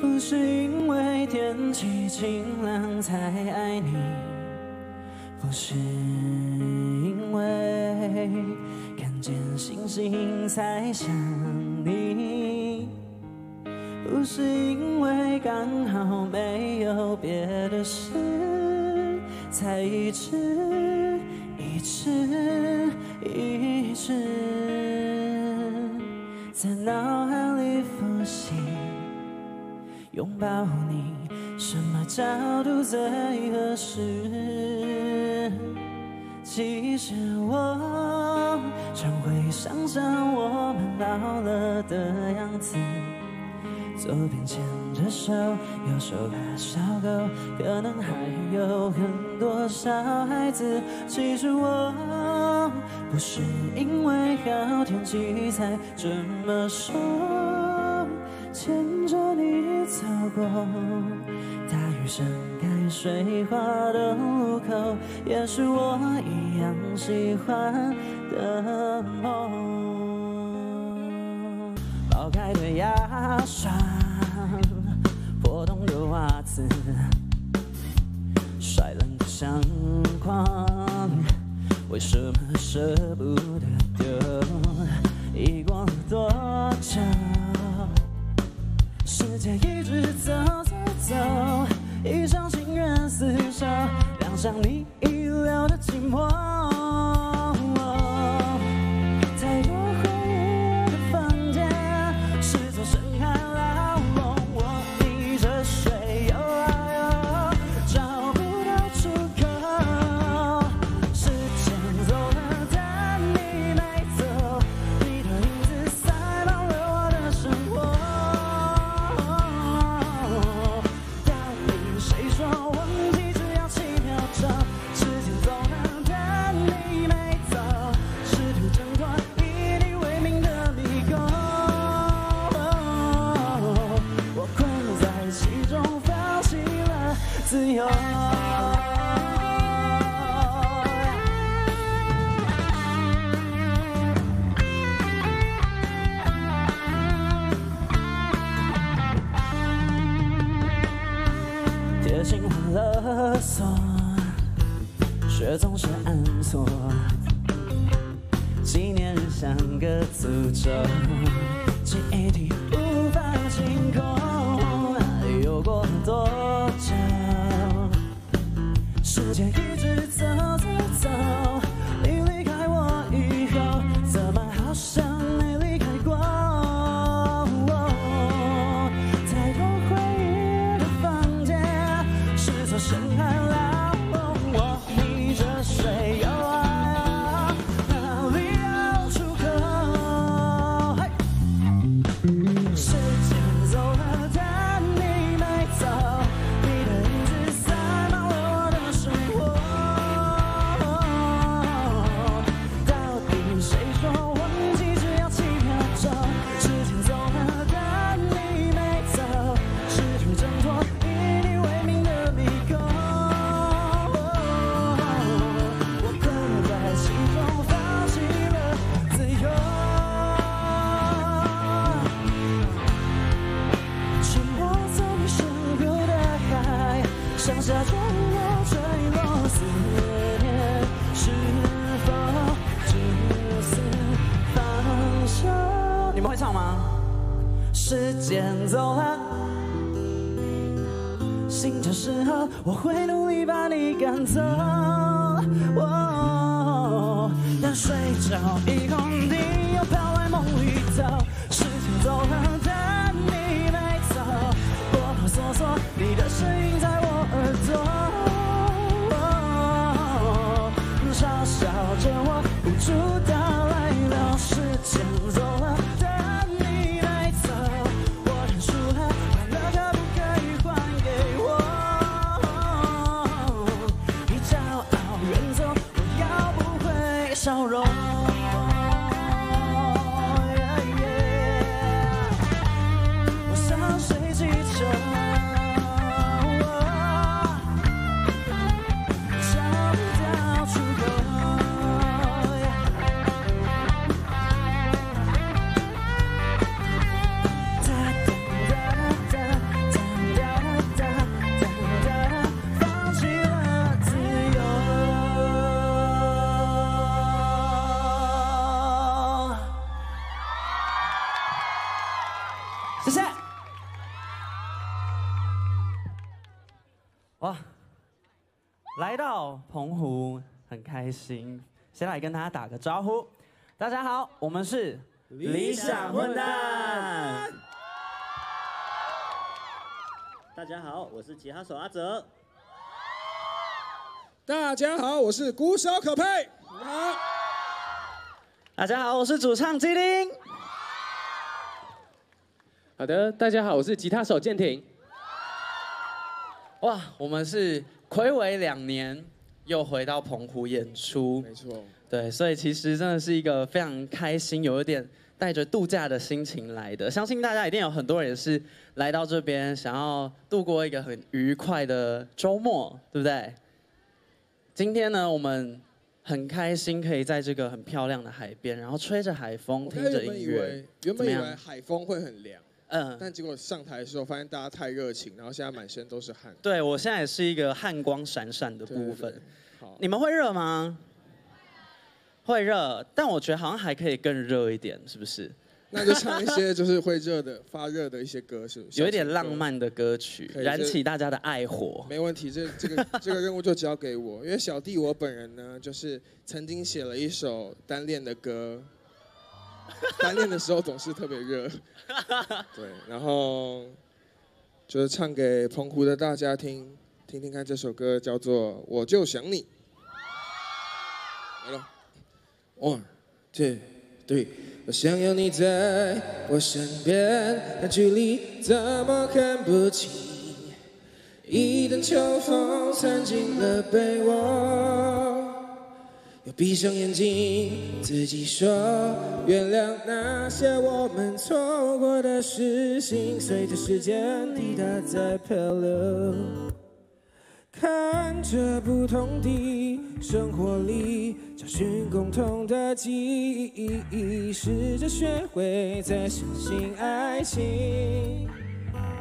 不是因为天气晴朗才爱你，不是因为看见星星才想你，不是因为刚好没有别的事才一直一直一直在脑海里浮现。拥抱你，什么角度最合适？其实我常会想象我们老了的样子，左边牵着手，右手拉小狗，可能还有很多小孩子。其实我不是因为好天气才这么说。牵着你走过大雨盛开水花的路口，也是我一样喜欢的梦。爆开的牙刷，破洞的袜子，摔烂的相框，为什么舍不得的心换勒索，却总是按错。纪念日像个诅咒，记忆体无法清空。又过了多久？时间一直走走走，下坠落，坠落思念，是否至死方休？你们会唱吗？时间走了。醒着时候，我会努力把你赶走。哦，但睡着以后，你又跑来梦里头。笑容。到澎湖很开心，先来跟大家打个招呼。大家好，我们是理想混蛋。大家好，我是吉他手阿哲。大家好，我是鼓手可佩。好。大家好，我是主唱吉林。好的，大家好，我是吉他手建廷。哇，我们是暌违两年又回到澎湖演出，没错，对，所以其实真的是一个非常开心，有一点带着度假的心情来的。相信大家一定有很多人也是来到这边，想要度过一个很愉快的周末，对不对？今天呢，我们很开心可以在这个很漂亮的海边，然后吹着海风，听着音乐。原本以为海风会很凉。嗯，但结果上台的时候发现大家太热情，然后现在满身都是汗。对，我现在也是一个汗光闪闪的部分。好，你们会热吗？会热，但我觉得好像还可以更热一点，是不是？那就唱一些就是会热的、发热的一些歌，是不是？有一点浪漫的歌曲，燃起大家的爱火。没问题，这这个这个任务就交给我，因为小弟我本人呢，就是曾经写了一首单恋的歌。单恋的时候总是特别热，对，然后就是唱给澎湖的大家听，听听看这首歌叫做《我就想你》。来了，one two three，我想要你在我身边，那距离怎么看不清？一阵秋风散进了被窝。我闭上眼睛，自己说原谅那些我们错过的事情，随着时间滴答在漂流。看着不同的生活里，找寻共同的记忆，试着学会再相信爱情。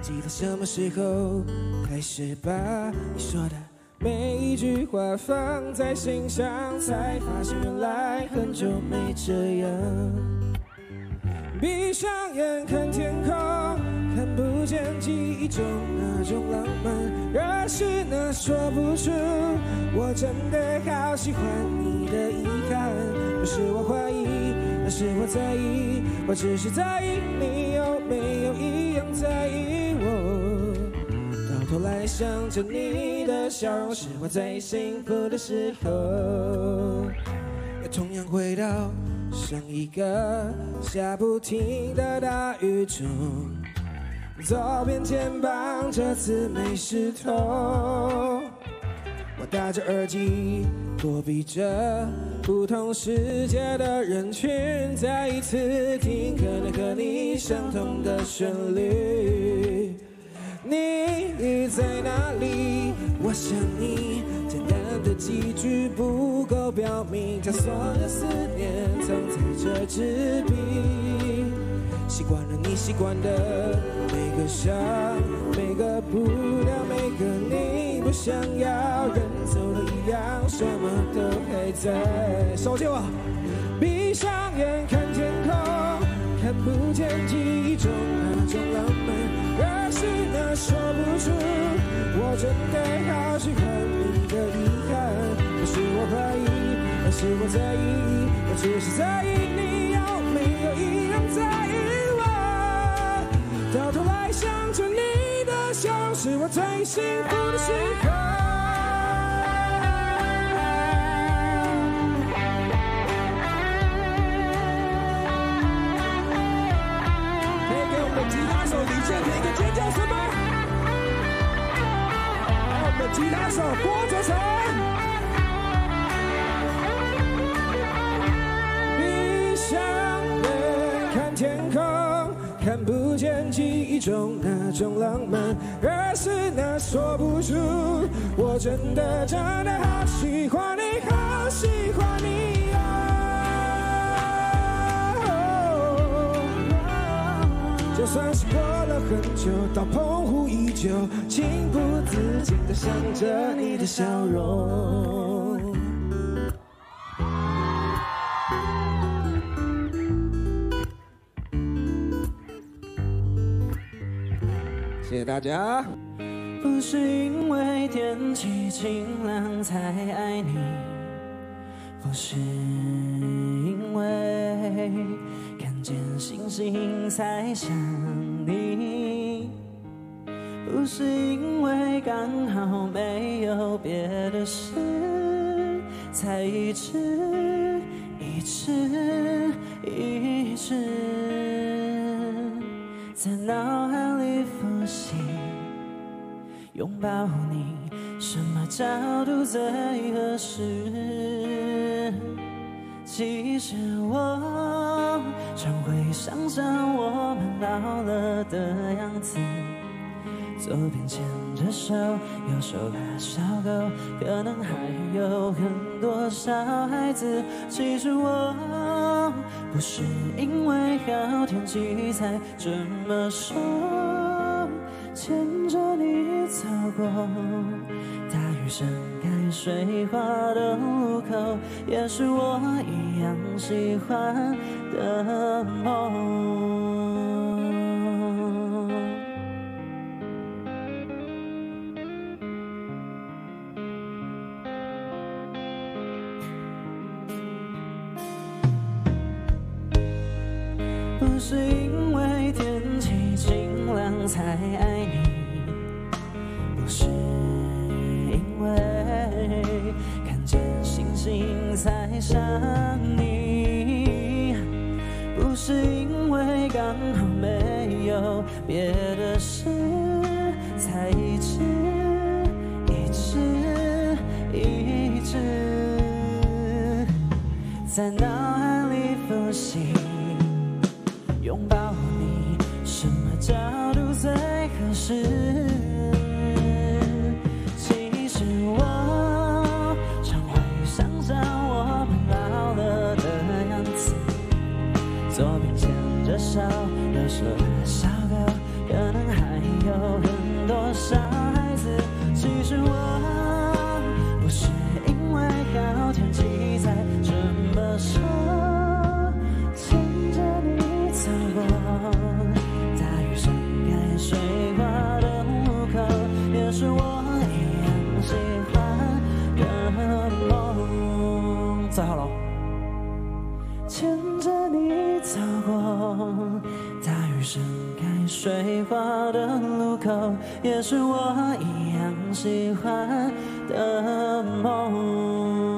记得什么时候开始把你说的？每一句话放在心上，才发现原来很久没这样。闭上眼看天空，看不见记忆中那种浪漫，而是那说不出。我真的好喜欢你的遗憾，不是我怀疑，而是我在意，我只是在意想着你的笑容，是我最幸福的时候。同样回到上一个下不停的大雨中，左边肩膀这次没湿透。我戴着耳机，躲避着不同世界的人群，再一次听可能和你相同的旋律。你在哪里？我想你。简单的几句不够表明，将所有思念藏在这支笔。习惯了你习惯的每个伤，每个步调，每个你不想要，人走了一样，什么都还在。手借我，闭上眼看天空，看不见记忆中那种浪漫。可是那说不出，我真的好喜欢你的遗憾。可是我怀疑，而是我在意，我只是在意你有没有一样在意我。到头来想着你的笑，是我最幸福的时刻。种浪漫，而是那说不出。我真的真的好喜欢你，好喜欢你啊！就算是过了很久，到澎湖依旧，情不自禁的想着你的笑容。大家。不是因为天气晴朗才爱你，不是因为看见星星才想你，不是因为刚好没有别的事才一直一直一直在脑海里心。拥抱你，什么角度最合适？其实我常会想象我们老了的样子，左边牵着手，右手拉小狗，可能还有很多小孩子。其实我不是因为好天气才这么说。牵着你走过大雨盛开水花的路口，也是我一样喜欢的梦。是因为看见星星才想你，不是因为刚好没有别的事才一直一直一直在脑海里复习。也是我一样喜欢的梦。